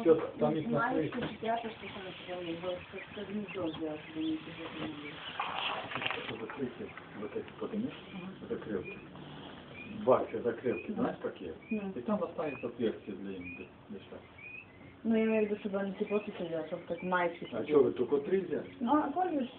Все, там їх на Знаешь, свете. что тебя то, что там сделали, вот как гнездо сделать, чтобы не сидеть. Закрытие, вот эти поднимешь, закрылки. Бачу, закрылки, знаешь, какие? И там останется отверстие для дышать. Ну, я имею в виду, чтобы они тепло сидели, чтобы как майки. А что, вы только три взяли? Ну, а пользуешься?